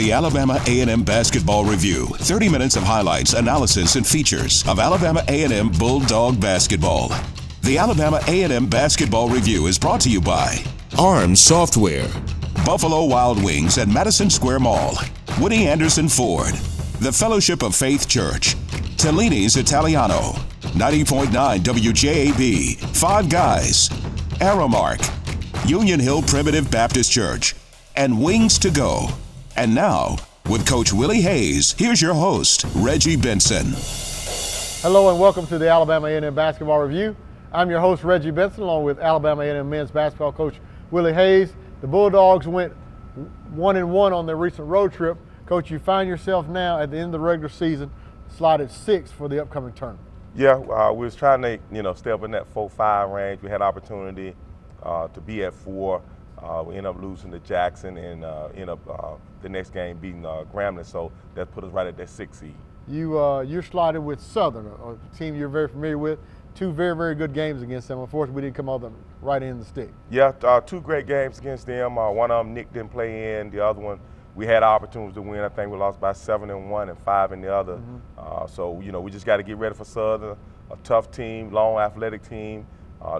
the Alabama A&M Basketball Review. 30 minutes of highlights, analysis, and features of Alabama A&M Bulldog basketball. The Alabama A&M Basketball Review is brought to you by ARMS Software, Buffalo Wild Wings at Madison Square Mall, Woody Anderson Ford, the Fellowship of Faith Church, Tellini's Italiano, 90.9 WJAB, Five Guys, Aramark, Union Hill Primitive Baptist Church, and Wings to Go. And now, with Coach Willie Hayes, here's your host, Reggie Benson. Hello and welcome to the Alabama A&M Basketball Review. I'm your host, Reggie Benson, along with Alabama A&M men's basketball coach Willie Hayes. The Bulldogs went one and one on their recent road trip. Coach, you find yourself now at the end of the regular season, slotted six for the upcoming tournament. Yeah, uh, we was trying to you know stay up in that four-five range. We had opportunity uh, to be at four. Uh, we ended up losing to Jackson and uh, end up uh, the next game beating uh, Grambling, so that put us right at that six seed. You uh, you're slotted with Southern, a team you're very familiar with. Two very very good games against them. Unfortunately, we didn't come out them right in the stick. Yeah, uh, two great games against them. Uh, one of them Nick didn't play in. The other one we had opportunities to win. I think we lost by seven and one and five in the other. Mm-hmm. so you know we just got to get ready for Southern, a tough team, long athletic team.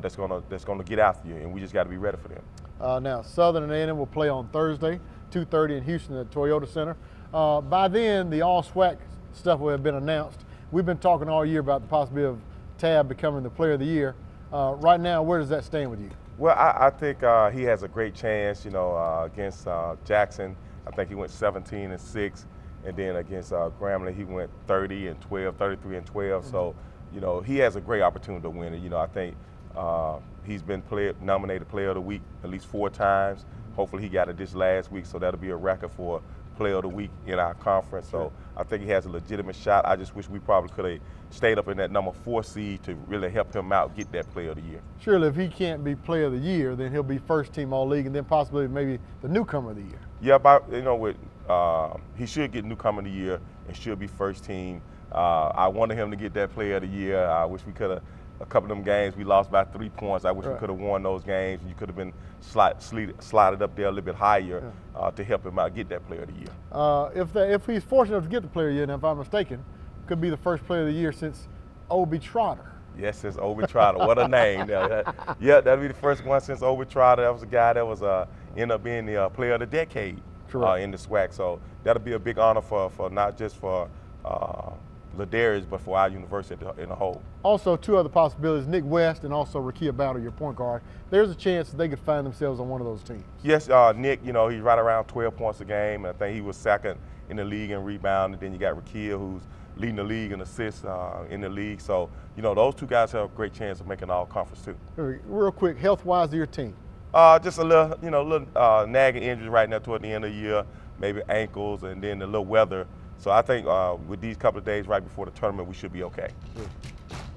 that's gonna that's gonna get after you, and we just got to be ready for them. Uh, now, Southern and A&M will play on Thursday, 2.30 in Houston at Toyota Center. Uh, by then, the all-SWAC stuff will have been announced. We've been talking all year about the possibility of Tab becoming the player of the year. Uh, right now, where does that stand with you? Well, I, I think uh, he has a great chance, you know, uh, against uh, Jackson. I think he went 17 and 6. And then against Grambling, he went 30 and 12, 33 and 12. Mm-hmm. So, you know, he has a great opportunity to win it. You know, I think uh, he's been player, nominated Player of the Week at least four times. Hopefully, he got it this last week, so that'll be a record for Player of the Week in our conference. So I think he has a legitimate shot. I just wish we probably could have stayed up in that number four seed to really help him out get that Player of the Year. Surely, if he can't be Player of the Year, then he'll be first team All League, and then possibly maybe the newcomer of the year. Yeah, but you know, with uh, he should get newcomer of the year and should be first team. Uh, I wanted him to get that Player of the Year. I wish we could have a couple of them games we lost by three points. I wish right. we could have won those games. You could have been slide, slided up there a little bit higher yeah. uh, to help him out get that player of the year. Uh, if, the, if he's fortunate enough to get the player of the year, and if I'm mistaken, could be the first player of the year since Obie Trotter. Yes, since Obie Trotter. what a name. that, yeah, that'd be the first one since Obie Trotter. That was a guy that was uh, ended up being the uh, player of the decade uh, in the SWAC. So that'll be a big honor for, for not just for uh, Ladarius, but for our university in a whole. Also, two other possibilities, Nick West and also Rakia Battle, your point guard. There's a chance that they could find themselves on one of those teams. Yes, uh, Nick, you know, he's right around 12 points a game. I think he was second in the league in rebound. And then you got Rakia, who's leading the league in assists uh, in the league. So, you know, those two guys have a great chance of making all conference too. Real quick, health-wise, your team? Uh, just a little, you know, a little uh, nagging injuries right now toward the end of the year, maybe ankles, and then the little weather so I think uh, with these couple of days right before the tournament, we should be okay.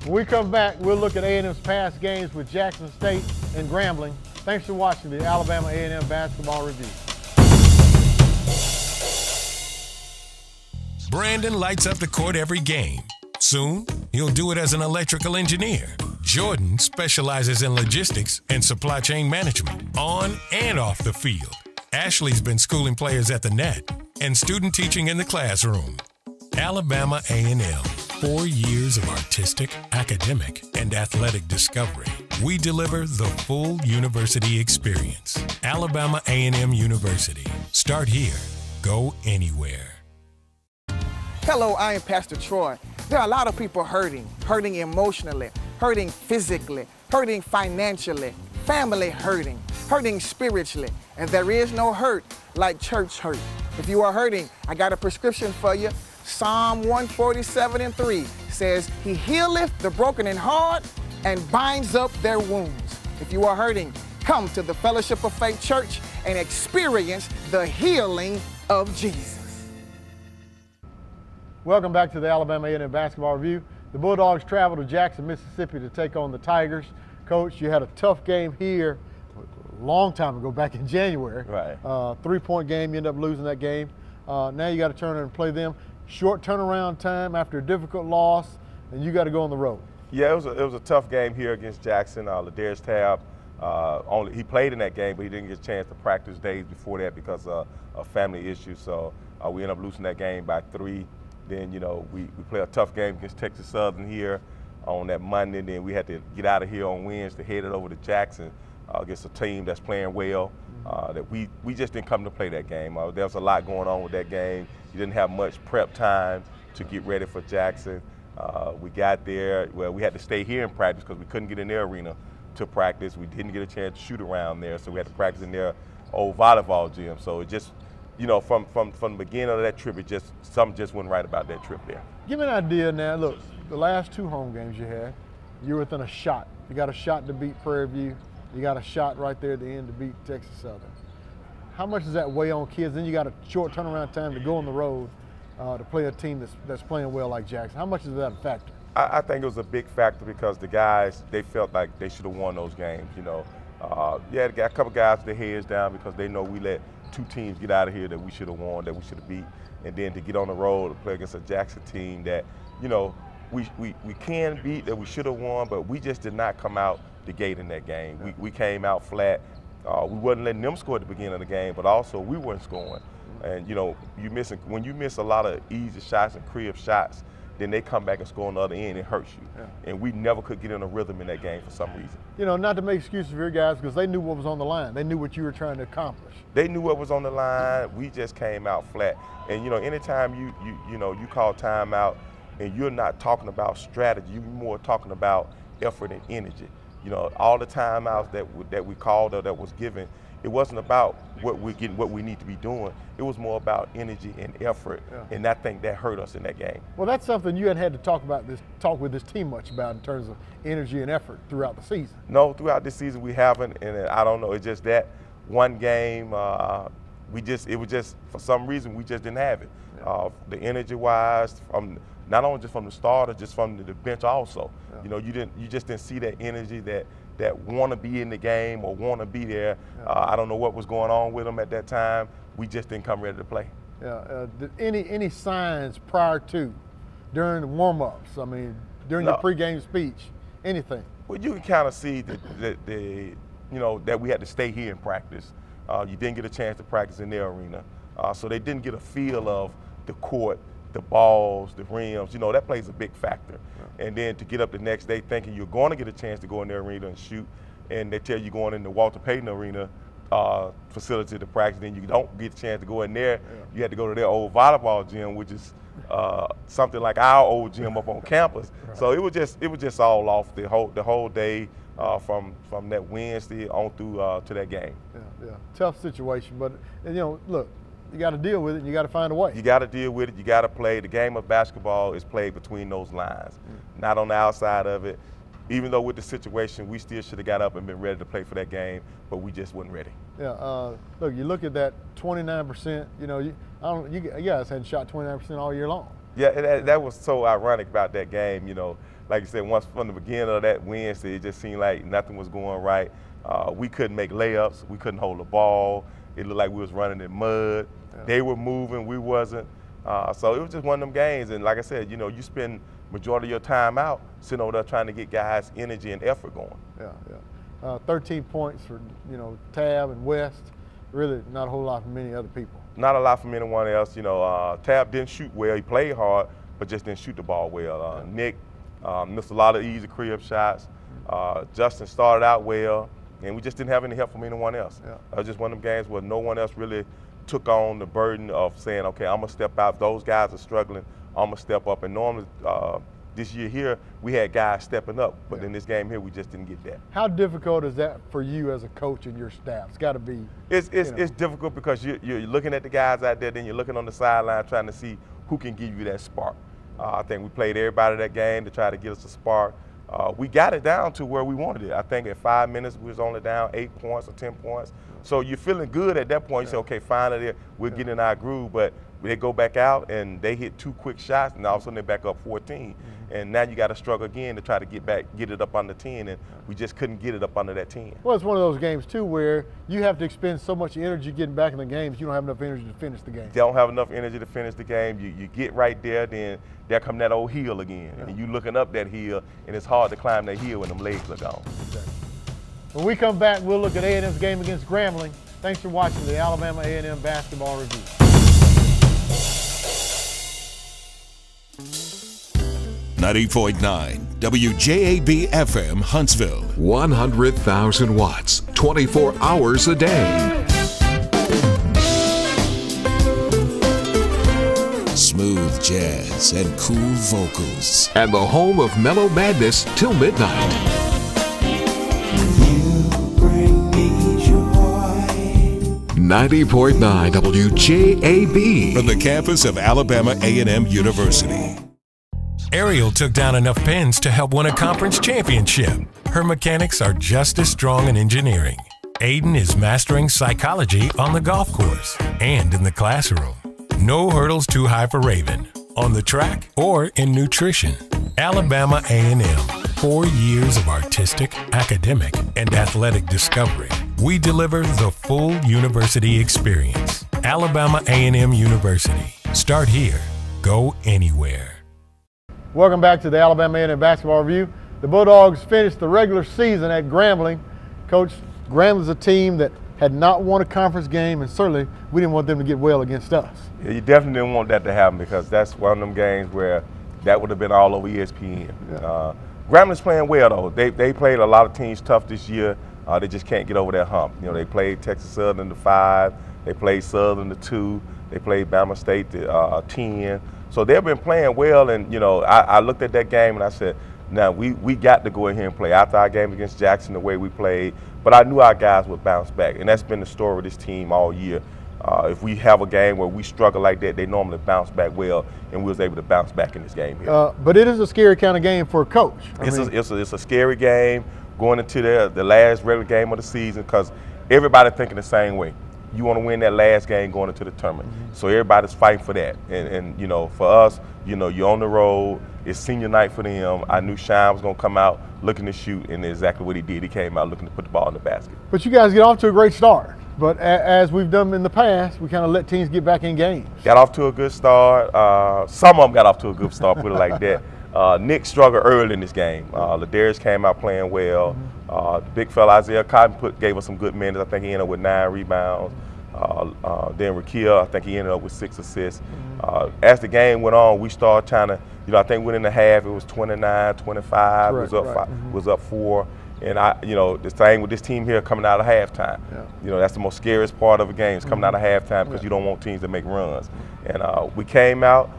When we come back, we'll look at A&M's past games with Jackson State and Grambling. Thanks for watching the Alabama A&M Basketball Review. Brandon lights up the court every game. Soon, he'll do it as an electrical engineer. Jordan specializes in logistics and supply chain management on and off the field. Ashley's been schooling players at the net and student teaching in the classroom. Alabama A&M, four years of artistic, academic, and athletic discovery. We deliver the full university experience. Alabama A&M University. Start here. Go anywhere. Hello, I am Pastor Troy. There are a lot of people hurting, hurting emotionally, hurting physically, hurting financially, family hurting, hurting spiritually. And there is no hurt like church hurt. If you are hurting, I got a prescription for you. Psalm 147 and 3 says, He healeth the broken in heart and binds up their wounds. If you are hurting, come to the Fellowship of Faith Church and experience the healing of Jesus. Welcome back to the Alabama A&M Basketball Review. The Bulldogs travel to Jackson, Mississippi to take on the Tigers. Coach, you had a tough game here long time ago, back in January. Right. Uh, three-point game, you end up losing that game. Uh, now you got to turn and play them. Short turnaround time after a difficult loss, and you got to go on the road. Yeah, it was a, it was a tough game here against Jackson. Uh, Ladarius Tab Uh, only he played in that game, but he didn't get a chance to practice days before that because uh, of family issues. So uh, we end up losing that game by three. Then you know we, we play a tough game against Texas Southern here on that Monday. Then we had to get out of here on Wednesday, headed over to Jackson against a team that's playing well. Uh, that we we just didn't come to play that game. Uh, there was a lot going on with that game. You didn't have much prep time to get ready for Jackson. Uh, we got there. Well, we had to stay here and practice because we couldn't get in their arena to practice. We didn't get a chance to shoot around there, so we had to practice in their old volleyball gym. So it just, you know, from from from the beginning of that trip, it just something just went right about that trip there. Give me an idea now. Look, the last two home games you had, you're within a shot. You got a shot to beat Prairie View. You got a shot right there at the end to beat Texas Southern. How much does that weigh on kids? Then you got a short turnaround time to go on the road uh, to play a team that's, that's playing well like Jackson. How much is that a factor? I, I, think it was a big factor because the guys they felt like they should have won those games. You know, uh, yeah, got a couple guys with their heads down because they know we let two teams get out of here that we should have won, that we should have beat, and then to get on the road to play against a Jackson team that you know we we, we can beat that we should have won, but we just did not come out the gate in that game. We, we came out flat. Uh, we wasn't letting them score at the beginning of the game, but also we weren't scoring. And you know, you missing when you miss a lot of easy shots and crib shots, then they come back and score on the other end. It hurts you. Yeah. And we never could get in a rhythm in that game for some reason. You know, not to make excuses for your guys because they knew what was on the line. They knew what you were trying to accomplish. They knew what was on the line. We just came out flat. And you know, anytime you you you know you call timeout and you're not talking about strategy, you're more talking about effort and energy. You know, all the timeouts that that we called or that was given, it wasn't about what we're getting, what we need to be doing. It was more about energy and effort, yeah. and I think that hurt us in that game. Well, that's something you hadn't had to talk about this, talk with this team much about in terms of energy and effort throughout the season. No, throughout the season we haven't, and I don't know. It's just that one game, uh, we just it was just for some reason we just didn't have it. Yeah. Uh, the energy wise, from not only just from the starter, just from the bench also. Yeah. You know, you didn't you just didn't see that energy that that want to be in the game or want to be there. Yeah. Uh, I don't know what was going on with them at that time. We just didn't come ready to play. Yeah. Uh, any any signs prior to, during the warm-ups? I mean, during no. the pregame speech, anything? Well, you can kind of see that the, the, you know that we had to stay here and practice. Uh, you didn't get a chance to practice in their arena, uh, so they didn't get a feel of the court the balls, the rims, you know, that plays a big factor. Yeah. And then to get up the next day thinking you're going to get a chance to go in the arena and shoot, and they tell you going in the Walter Payton Arena uh, facility to practice, then you don't get a chance to go in there. Yeah. You had to go to their old volleyball gym, which is uh, something like our old gym up on campus. Right. So it was just it was just all off the whole the whole day uh, from from that Wednesday on through uh, to that game. Yeah, yeah, tough situation, but you know, look, you got to deal with it and you got to find a way. You got to deal with it. You got to play. The game of basketball is played between those lines, mm. not on the outside of it. Even though with the situation, we still should have got up and been ready to play for that game, but we just wasn't ready. Yeah. Uh, look, you look at that 29%. You know, you, I don't, you, you guys hadn't shot 29% all year long. Yeah, that, that was so ironic about that game. You know, like you said, once from the beginning of that Wednesday, it just seemed like nothing was going right. Uh, we couldn't make layups. We couldn't hold the ball. It looked like we was running in mud. Yeah. They were moving, we wasn't. Uh, so it was just one of them games. And like I said, you know, you spend majority of your time out sitting over there trying to get guys' energy and effort going. Yeah, yeah. Uh, 13 points for you know Tab and West. Really, not a whole lot from many other people. Not a lot from anyone else. You know, uh, Tab didn't shoot well. He played hard, but just didn't shoot the ball well. Uh, yeah. Nick um, missed a lot of easy crib shots. Uh, Justin started out well, and we just didn't have any help from anyone else. Yeah. It was just one of them games where no one else really took on the burden of saying, okay, I'm gonna step out. If those guys are struggling, I'm gonna step up. And normally uh, this year here, we had guys stepping up, but yeah. in this game here, we just didn't get that. How difficult is that for you as a coach and your staff? It's got to be. It's it's, you know. it's difficult because you're, you're looking at the guys out there, then you're looking on the sideline trying to see who can give you that spark. Uh, I think we played everybody that game to try to get us a spark. Uh, we got it down to where we wanted it. I think at five minutes we was only down eight points or ten points. So you're feeling good at that point. You say, okay, finally we're getting our groove. But they go back out and they hit two quick shots, and all of a sudden they're back up 14. Mm-hmm. And now you got to struggle again to try to get back, get it up under 10, and we just couldn't get it up under that 10. Well, it's one of those games too where you have to expend so much energy getting back in the games, you don't have enough energy to finish the game. You don't have enough energy to finish the game. You, you get right there, then there come that old hill again, yeah. and you looking up that hill, and it's hard to climb that hill when them legs are gone. Exactly. When we come back, we'll look at A&M's game against Grambling. Thanks for watching the Alabama A&M Basketball Review. Ninety point nine WJAB FM Huntsville. 100,000 watts, 24 hours a day. Smooth jazz and cool vocals. And the home of mellow madness till midnight. 90.9 WJAB. From the campus of Alabama A&M University. Ariel took down enough pins to help win a conference championship. Her mechanics are just as strong in engineering. Aiden is mastering psychology on the golf course and in the classroom. No hurdles too high for Raven, on the track or in nutrition. Alabama A&M, 4 years of artistic, academic, and athletic discovery. We deliver the full university experience. Alabama A&M University. Start here. Go anywhere. Welcome back to the Alabama A&M Basketball Review. The Bulldogs finished the regular season at Grambling. Coach, Grambling's a team that had not won a conference game, and certainly we didn't want them to get well against us. Yeah, you definitely didn't want that to happen because that's one of them games where that would have been all over ESPN. Yeah. Uh, Grambling's playing well though. They they played a lot of teams tough this year. Uh, they just can't get over that hump. You know, they played Texas Southern the five, they played Southern the two, they played Bama State the uh, ten. So they've been playing well, and you know, I, I, looked at that game and I said, now we we got to go ahead and play after our game against Jackson the way we played. But I knew our guys would bounce back, and that's been the story of this team all year. Uh, if we have a game where we struggle like that, they normally bounce back well, and we was able to bounce back in this game here. Uh, but it is a scary kind of game for a coach. It's, a, it's, a, it's a scary game going into the, the last regular game of the season because everybody thinking the same way. You want to win that last game going into the tournament. Mm-hmm. So everybody's fighting for that. And, and, you know, for us, you know, you're on the road. It's senior night for them. I knew Shine was going to come out looking to shoot, and exactly what he did. He came out looking to put the ball in the basket. But you guys get off to a great start. But as we've done in the past, we kind of let teams get back in games. Got off to a good start. Uh, some of them got off to a good start, put it like that. Uh, Nick struggled early in this game. Uh, Ladarius came out playing well. Mm-hmm. Uh, the big fella Isaiah Cotton put, gave us some good minutes. I think he ended up with nine rebounds. Uh, uh, then Rakia, I think he ended up with six assists. Mm-hmm. Uh, as the game went on, we started trying to, you know, I think within the half it was 29, 25, was up right. five, mm-hmm. was up four. And I, you know, the thing with this team here coming out of halftime, yeah. you know, that's the most scariest part of a game is coming mm-hmm. out of halftime because yeah. you don't want teams to make runs. And uh, we came out,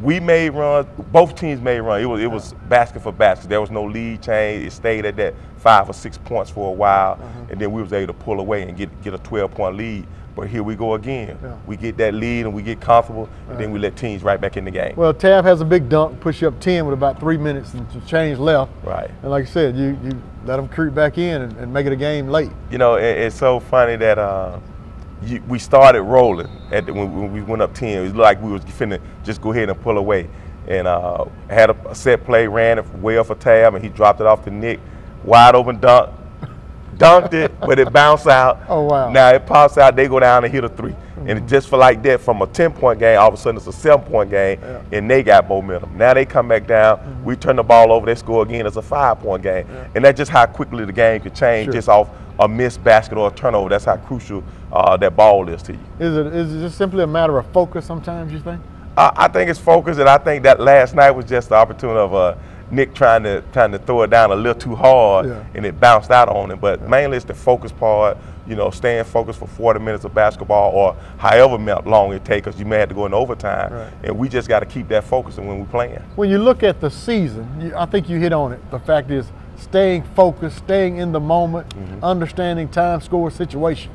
we made runs. Both teams made runs. It was it was basket for basket. There was no lead change. It stayed at that five or six points for a while, uh-huh. and then we was able to pull away and get get a 12 point lead. But here we go again. Yeah. We get that lead and we get comfortable, and then we let teams right back in the game. Well, Tav has a big dunk, push you up 10 with about three minutes and change left. Right. And like I said, you, you let them creep back in and, and make it a game late. You know, it, it's so funny that uh, you, we started rolling at the, when, when, we went up 10. It was like we was finna just go ahead and pull away. And uh, had a, a, set play, ran it way off a Tab, and he dropped it off to Nick. Wide open dunk, dunked it, but it bounced out. Oh wow! Now it pops out. They go down and hit a 3 mm-hmm. and just for like that, from a ten point game, all of a sudden it's a seven point game, yeah. and they got momentum. Now they come back down. Mm-hmm. We turn the ball over. They score again. It's a five point game, yeah. and that's just how quickly the game could change sure. just off a missed basket or a turnover. That's how crucial uh, that ball is to you. Is it is it just simply a matter of focus? Sometimes you think. Uh, I think it's focus, and I think that last night was just the opportunity of. Uh, Nick trying to trying to throw it down a little too hard, yeah. and it bounced out on him. But yeah. mainly it's the focus part. You know, staying focused for 40 minutes of basketball or however long it takes, because you may have to go in overtime. Right. And we just got to keep that focus when we're playing. When you look at the season, you, I think you hit on it. The fact is, staying focused, staying in the moment, mm-hmm. understanding time, score, situation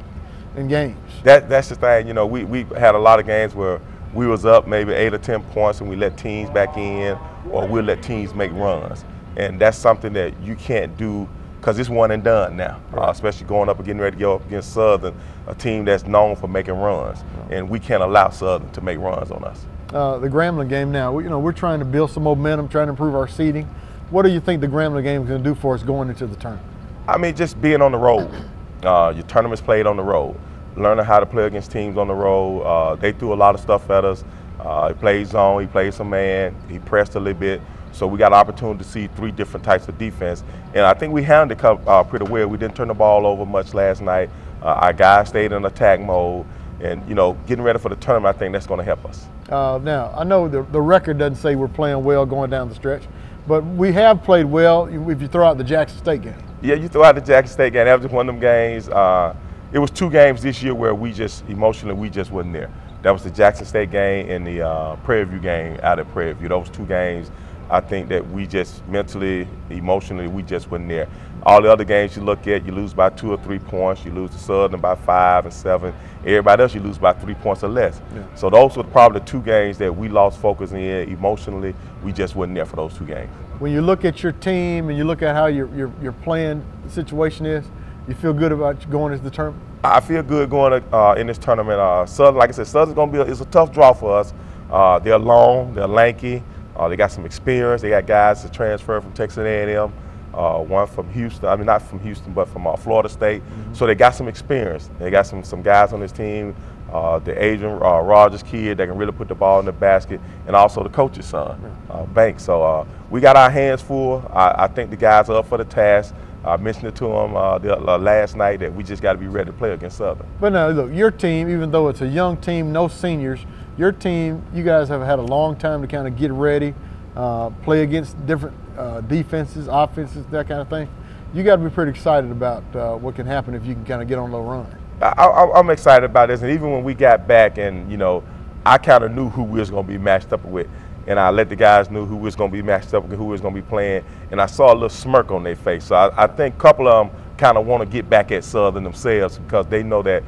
in games. That that's the thing. You know, we we had a lot of games where we was up maybe eight or ten points and we let teams back in or we'll let teams make runs. And that's something that you can't do because it's one and done now, right. uh, especially going up and getting ready to go up against Southern, a team that's known for making runs. Right. And we can't allow Southern to make runs on us. Uh, the Grambling game now, you know, we're trying to build some momentum, trying to improve our seeding. What do you think the Grambling game is going to do for us going into the tournament? I mean, just being on the road. Uh, your tournament's played on the road learning how to play against teams on the road. Uh, they threw a lot of stuff at us. Uh, he played zone, he played some man, he pressed a little bit. So we got an opportunity to see three different types of defense. And I think we handled it uh, pretty well. We didn't turn the ball over much last night. Uh, our guys stayed in attack mode. And, you know, getting ready for the tournament, I think that's going to help us. Uh, now, I know the, the record doesn't say we're playing well going down the stretch, but we have played well if you throw out the Jackson State game. Yeah, you throw out the Jackson State game. That was just one of them games. Uh, it was two games this year where we just, emotionally, we just wasn't there. That was the Jackson State game and the uh, Prairie View game out at Prairie View. Those two games I think that we just mentally, emotionally, we just wasn't there. All the other games you look at, you lose by two or three points. You lose to Southern by five and seven. Everybody else, you lose by three points or less. Yeah. So those were probably the two games that we lost focus in emotionally. We just wasn't there for those two games. When you look at your team and you look at how your your, your playing situation is, you feel good about going into the tournament. I feel good going uh, in this tournament. Uh, Southern, like I said, Southern's going to be a, it's a tough draw for us. Uh, they're long, they're lanky. Uh, they got some experience. They got guys that transfer from Texas A&M, uh, one from Houston. I mean, not from Houston, but from uh, Florida State. Mm-hmm. So they got some experience. They got some some guys on this team. Uh, the Adrian uh, Rogers kid that can really put the ball in the basket, and also the coach's son, uh, Banks. So we got our hands full. I, I, think the guys are up for the task. I mentioned it to them the, last night that we just got to be ready to play against Southern. But now, look, your team, even though it's a young team, no seniors, your team, you guys have had a long time to kind of get ready, uh, play against different uh, defenses, offenses, that kind of thing. You got to be pretty excited about uh, what can happen if you can kind of get on a little run. I, am excited about this, and even when we got back, and you know, I kind of knew who we was going to be matched up with, and I let the guys know who was going to be matched up with, who was going to be playing, and I saw a little smirk on their face. So I, I think a couple of them kind of want to get back at Southern themselves because they know that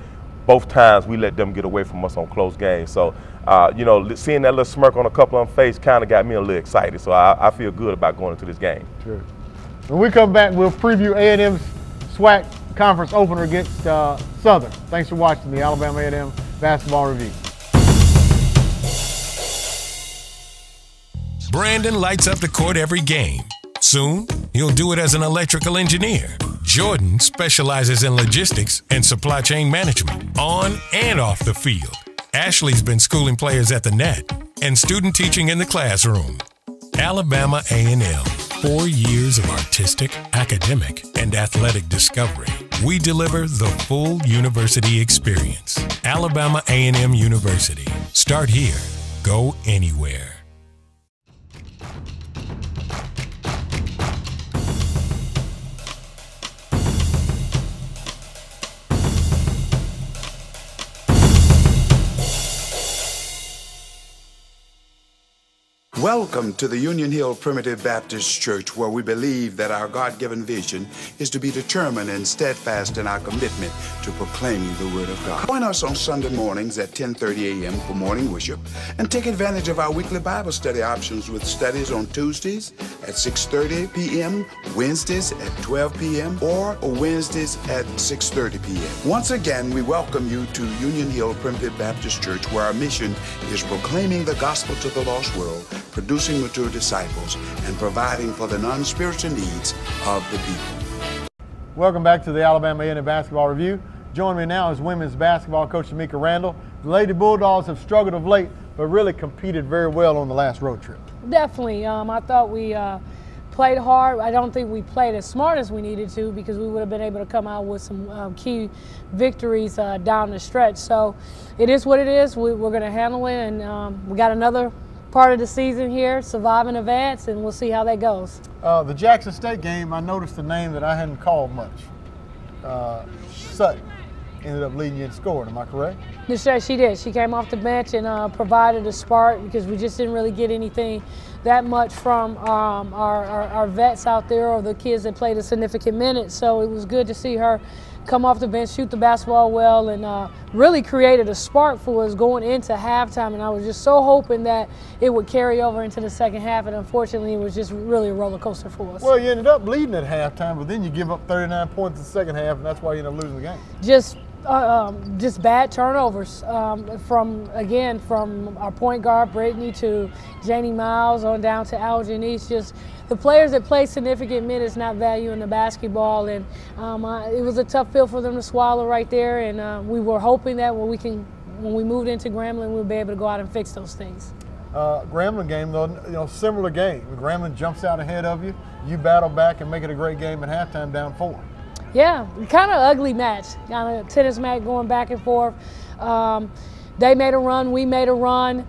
both times we let them get away from us on close games. So, uh, you know, seeing that little smirk on a couple of them face kind of got me a little excited. So I, I, feel good about going into this game. Sure. When we come back, we'll preview A&M's SWAC conference opener against uh, Southern. Thanks for watching the Alabama A&M Basketball Review. Brandon lights up the court every game. Soon, he'll do it as an electrical engineer. Jordan specializes in logistics and supply chain management on and off the field. Ashley's been schooling players at the net and student teaching in the classroom. Alabama A&M. 4 years of artistic, academic, and athletic discovery. We deliver the full university experience. Alabama A&M University. Start here. Go anywhere. Welcome to the Union Hill Primitive Baptist Church, where we believe that our God given vision is to be determined and steadfast in our commitment to proclaiming the Word of God. Join us on Sunday mornings at 10:30 a.m. for morning worship, and take advantage of our weekly Bible study options with studies on Tuesdays at 6:30 p.m., Wednesdays at 12 p.m., or Wednesdays at 6:30 p.m. Once again, we welcome you to Union Hill Primitive Baptist Church, where our mission is proclaiming the gospel to the lost world producing mature disciples, and providing for the non-spiritual needs of the people. Welcome back to the Alabama A&M Basketball Review. Joining me now is women's basketball coach Semeka Randall. The Lady Bulldogs have struggled of late, but really competed very well on the last road trip. Definitely. Um, I thought we uh, played hard. I don't think we played as smart as we needed to because we would have been able to come out with some um, key victories uh, down the stretch. So it is what it is. We, are going to handle it, and um, we got another part of the season here, survive and advance, and we'll see how that goes. Uh, the Jackson State game, I noticed a name that I hadn't called much. Uh, Sutton ended up leading you in scoring. Am I correct? Yes, she did. She came off the bench and uh, provided a spark because we just didn't really get anything that much from um, our, our, our, vets out there or the kids that played a significant minute. So it was good to see her come off the bench, shoot the basketball well, and uh, really created a spark for us going into halftime. And I was just so hoping that it would carry over into the second half. And unfortunately, it was just really a roller coaster for us. Well, you ended up leading at halftime, but then you give up 39 points in the second half, and that's why you ended up losing the game. Just uh, um, just bad turnovers um, from again from our point guard Brittany to Janie Miles on down to Al Janice. Just the players that play significant minutes not valuing the basketball, and um, uh, it was a tough pill for them to swallow right there. And uh, we were hoping that when we can, when we moved into Grambling, we'll be able to go out and fix those things. Uh, Grambling game, though, you know, similar game. Grambling jumps out ahead of you, you battle back and make it a great game at halftime, down four. Yeah, kind of ugly match, kind of tennis match going back and forth. Um, they made a run, we made a run.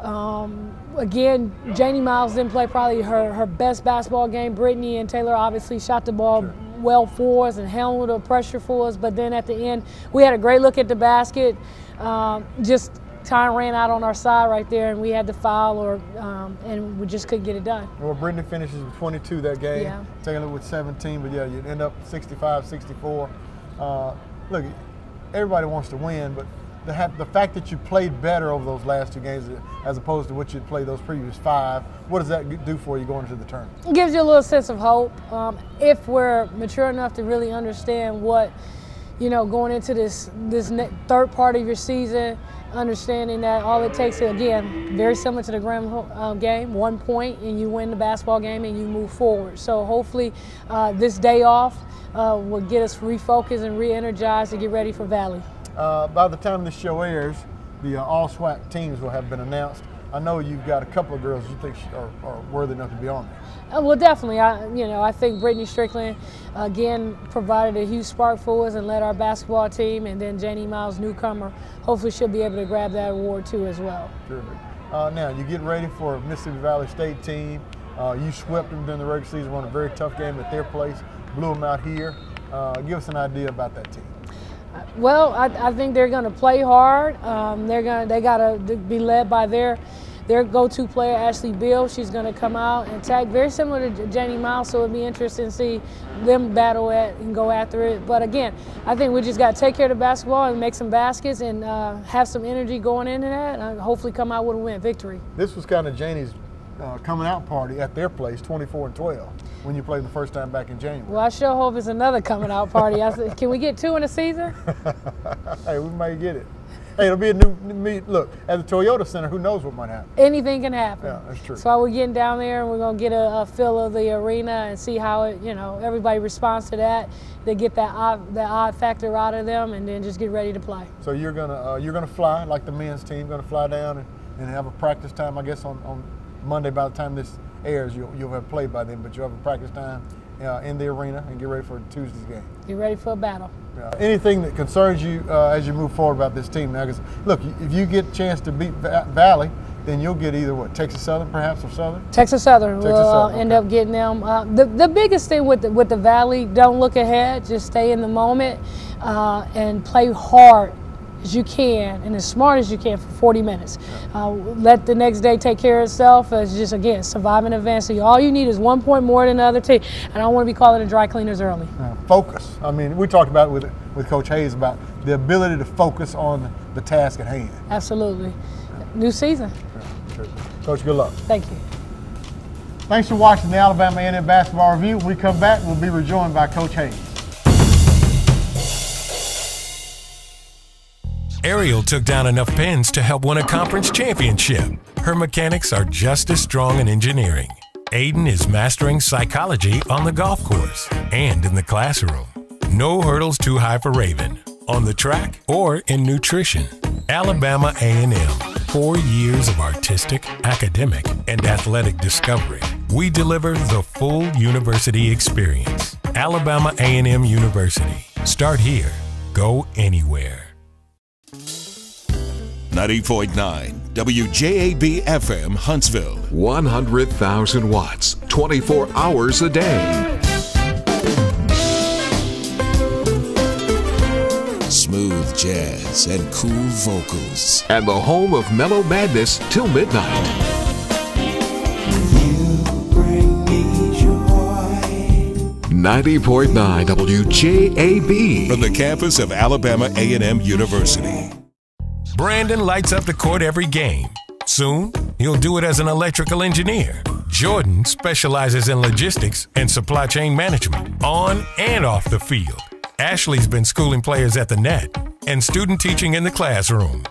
Um, again, Janie Miles didn't play probably her, her best basketball game. Brittany and Taylor obviously shot the ball sure. well for us and handled the pressure for us. But then at the end, we had a great look at the basket. Um, just time ran out on our side right there, and we had to foul, or um, and we just couldn't get it done. Well, Brittany finishes with 22 that game. Yeah. Taylor with 17, but yeah, you end up 65, 64. Uh, look, everybody wants to win, but the, have, the fact that you played better over those last two games as opposed to what you played those previous five, what does that do for you going into the tournament? It gives you a little sense of hope. Um, if we're mature enough to really understand what, you know, going into this this third part of your season, understanding that all it takes, again, very similar to the Graham uh, game, one point and you win the basketball game and you move forward. So hopefully uh, this day off uh, will get us refocused and re-energized to get ready for Valley. Uh, by the time the show airs, the uh, all SWAC teams will have been announced. I know you've got a couple of girls you think are, are worthy enough to be on there. Uh, well, definitely. I, you know, I think Brittany Strickland again provided a huge spark for us and led our basketball team, and then Janie Miles, newcomer. Hopefully, she'll be able to grab that award too as well. Terrific. Uh, now you get ready for Mississippi Valley State team. Uh, you swept them during the regular season, won a very tough game at their place, blew them out here. Uh, give us an idea about that team. Well, I, I think they're going to play hard. Um, they're going they got to be led by their their go-to player, Ashley Bill. She's going to come out and tag very similar to Jenny Miles, so it'll be interesting to see them battle it and go after it. But again, I think we just got to take care of the basketball and make some baskets and uh, have some energy going into that and hopefully come out with a win, victory. This was kind of Janie's uh, coming out party at their place, 24 and 12, when you played the first time back in January. Well, I sure hope it's another coming out party. I said, can we get two in a season? hey, we might get it. Hey, it'll be a new meet. Look, at the Toyota Center, who knows what might happen? Anything can happen. Yeah, that's true. So we're getting down there and we're gonna get a, a, feel of the arena and see how it, you know, everybody responds to that. They get that odd, that odd factor out of them, and then just get ready to play. So you're gonna uh, you're gonna fly like the men's team, gonna fly down and, and have a practice time, I guess, on, on Monday by the time this airs, you'll, you'll have played by then, but you'll have a practice time uh, in the arena and get ready for Tuesday's game. Get ready for a battle. Uh, anything that concerns you uh, as you move forward about this team now? Because look, if you get a chance to beat Va- Valley, then you'll get either what Texas Southern, perhaps, or Southern. Texas Southern. Texas we'll Southern, okay. end up getting them. Uh, the the biggest thing with the, with the Valley, don't look ahead. Just stay in the moment uh, and play hard as you can and as smart as you can for 40 minutes. Uh, let the next day take care of itself. It's just, again, survive and advance. So all you need is one point more than the other team. And I don't want to be calling the dry cleaners early. Uh, focus. I mean, we talked about it with, with Coach Hayes about the ability to focus on the task at hand. Absolutely. Yeah. New season. Yeah. Coach, good luck. Thank you. Thanks for watching the Alabama A&M Basketball Review. When we come back, we'll be rejoined by Coach Hayes. Ariel took down enough pins to help win a conference championship. Her mechanics are just as strong in engineering. Aiden is mastering psychology on the golf course and in the classroom. No hurdles too high for Raven, on the track or in nutrition. Alabama A&M, four years of artistic, academic, and athletic discovery. We deliver the full university experience. Alabama A&M University. Start here. Go anywhere. 90.9 WJAB FM Huntsville. 100,000 watts, 24 hours a day. Smooth jazz and cool vocals. And the home of mellow madness till midnight. 90.9 WJAB. From the campus of Alabama A&M University. Brandon lights up the court every game. Soon, he'll do it as an electrical engineer. Jordan specializes in logistics and supply chain management on and off the field. Ashley's been schooling players at the net and student teaching in the classroom.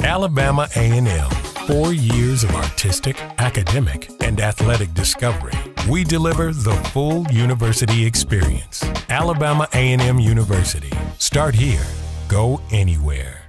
Alabama A&M, 4 years of artistic, academic, and athletic discovery. We deliver the full university experience. Alabama A&M University. Start here. Go anywhere.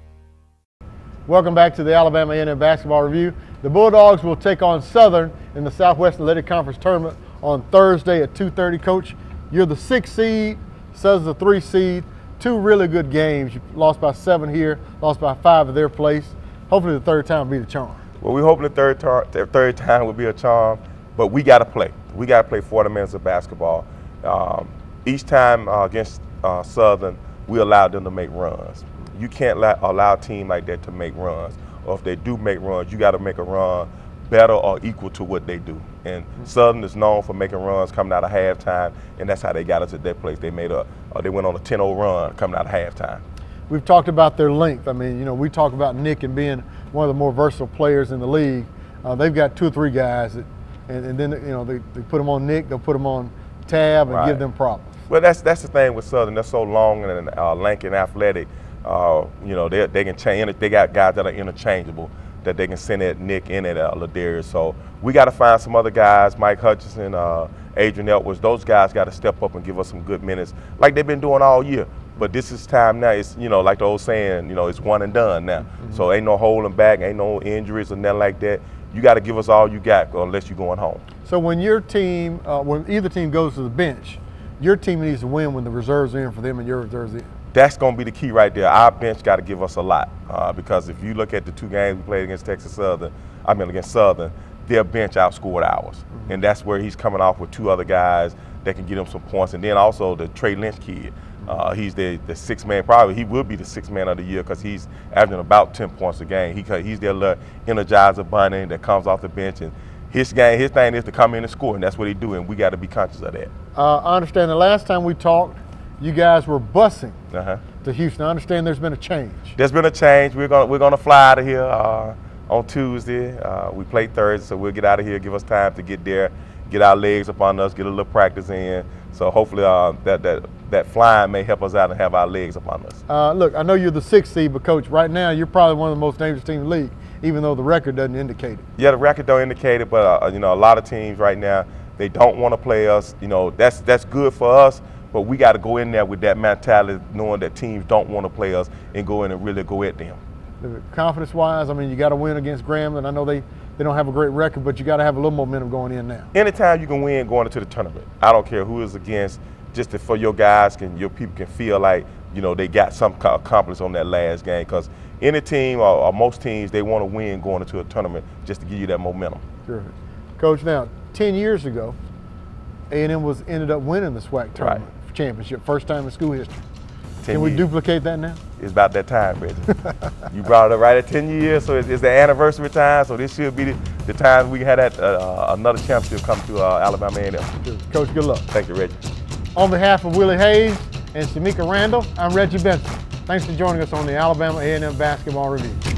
Welcome back to the Alabama A&M Basketball Review. The Bulldogs will take on Southern in the Southwest Athletic Conference tournament on Thursday at 2:30. Coach, you're the sixth seed. Southern's the three seed. Two really good games. You lost by seven here, lost by five at their place. Hopefully, the third time will be the charm. Well, we hope the third, the third time will be a charm, but we got to play. We got to play 40 minutes of basketball. Um, each time uh, against uh, Southern, we allowed them to make runs. You can't allow a team like that to make runs. Or if they do make runs, you got to make a run better or equal to what they do. And Southern is known for making runs coming out of halftime, and that's how they got us at that place. They made a, uh, they went on a 10-0 run coming out of halftime. We've talked about their length. I mean, you know, we talk about Nick and being one of the more versatile players in the league. Uh, they've got two or three guys, that, and, and then you know they, they put them on Nick, they'll put them on Tab, and Right. give them problems. Well, that's that's the thing with Southern. They're so long and uh, lanky and athletic. Uh, you know, they they can change. They got guys that are interchangeable that they can send at Nick in at uh, Ladarius. So we got to find some other guys, Mike Hutchinson, uh, Adrian Edwards. Those guys got to step up and give us some good minutes, like they've been doing all year. But this is time now. It's you know, like the old saying, you know, it's one and done now. So ain't no holding back, ain't no injuries or nothing like that. You got to give us all you got, unless you're going home. So when your team, uh, when either team goes to the bench, your team needs to win when the reserves are in for them and your reserves in. That's going to be the key right there. Our bench got to give us a lot uh, because if you look at the two games we played against Texas Southern, I mean against Southern, their bench outscored ours, and that's where he's coming off with two other guys that can get him some points, and then also the Trey Lynch kid. Uh, he's the, the sixth man, probably he will be the sixth man of the year because he's averaging about 10 points a game. He, he's their little energizer bunny that comes off the bench, and his game, his thing is to come in and score, and that's what he do, and we got to be conscious of that. Uh, I understand the last time we talked, you guys were busing Uh-huh. to Houston. I understand there's been a change. There's been a change. We're gonna we're gonna fly out of here uh, on Tuesday. Uh, we play Thursday, so we'll get out of here. Give us time to get there, get our legs up on us, get a little practice in. So hopefully uh, that that that flying may help us out and have our legs up on us. Uh, look, I know you're the sixth seed, but coach, right now you're probably one of the most dangerous teams in the league, even though the record doesn't indicate it. Yeah, the record don't indicate it, but uh, you know a lot of teams right now they don't want to play us. You know that's that's good for us, but we got to go in there with that mentality, knowing that teams don't want to play us and go in and really go at them. Confidence wise, I mean, you got to win against Grambling. I know they, they don't have a great record, but you got to have a little momentum going in now. anytime you can win going into the tournament. I don't care who is against, just to, for your guys can your people can feel like you know they got something co- accomplished on that last game. Because any team or, or most teams they want to win going into a tournament just to give you that momentum. Sure. Coach, now, 10 years ago, A&M was ended up winning the SWAC tournament championship, first time in school history. Can we years. duplicate that now? It's about that time, Reggie. you brought it up right at 10 years, so it's, it's the anniversary time. So this should be the, the time we had that uh, another championship come to uh, Alabama A&M. Coach, good luck. Thank you, Reggie. On behalf of Willie Hayes and Semeka Randall, I'm Reggie Benson. Thanks for joining us on the Alabama A&M Basketball Review.